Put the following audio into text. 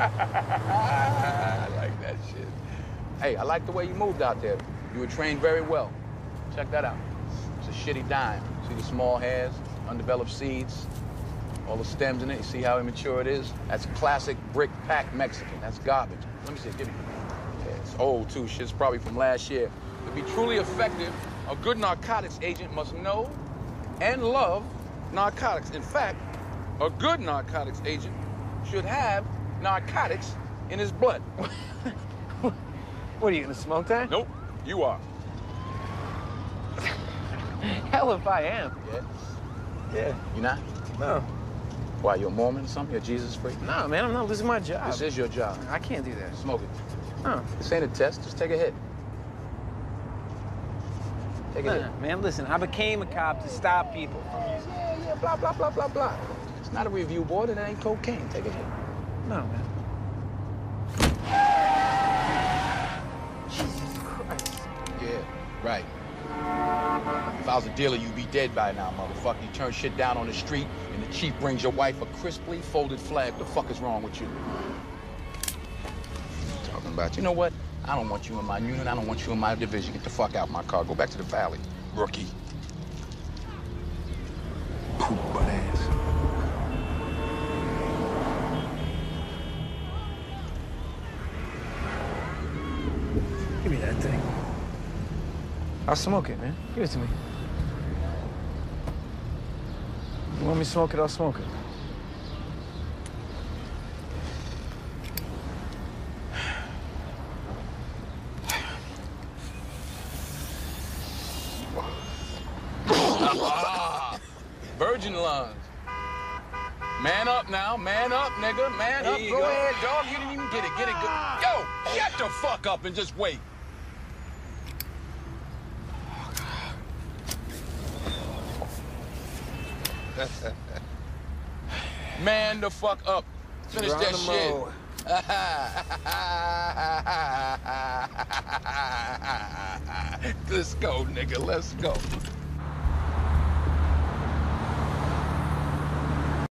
I like that shit. Hey, I like the way you moved out there. You were trained very well. Check that out. It's a shitty dime. See the small hairs, undeveloped seeds, all the stems in it. You see how immature it is? That's classic brick pack Mexican. That's garbage. Let me see. Give me. Yeah, it's old too. Shit's probably from last year. To be truly effective, a good narcotics agent must know and love narcotics. In fact, a good narcotics agent should have narcotics in his blood. What are you gonna smoke that? Nope, you are. Hell if I am. Yeah. Yeah. You not? No. Why, you a Mormon or something? You're Jesus freak? No, man, I'm not losing my job. This is your job. I can't do that. Smoke it. No. This ain't a test. Just take a hit. Take a No, hit. no, man, listen, I became a cop to stop people from using Yeah, yeah, blah, blah, blah, blah, blah. It's not a review board and it ain't cocaine. Take a hit. No, man. Jesus Christ. Yeah, right. If I was a dealer, you'd be dead by now, motherfucker. You turn shit down on the street, and the chief brings your wife a crisply folded flag. What the fuck is wrong with you? Talking about, you You know what? I don't want you in my unit. I don't want you in my division. Get the fuck out of my car. Go back to the valley, rookie. That thing. I'll smoke it, man. Give it to me. You want me to smoke it, I'll smoke it. Virgin lungs. Man up now, man up, nigga, man up. Go, go. ahead, dog. You didn't even get it. Get it good. Yo, shut the fuck up and just wait. Man the fuck up. Finish that shit. Geronimo. Let's go, nigga. Let's go.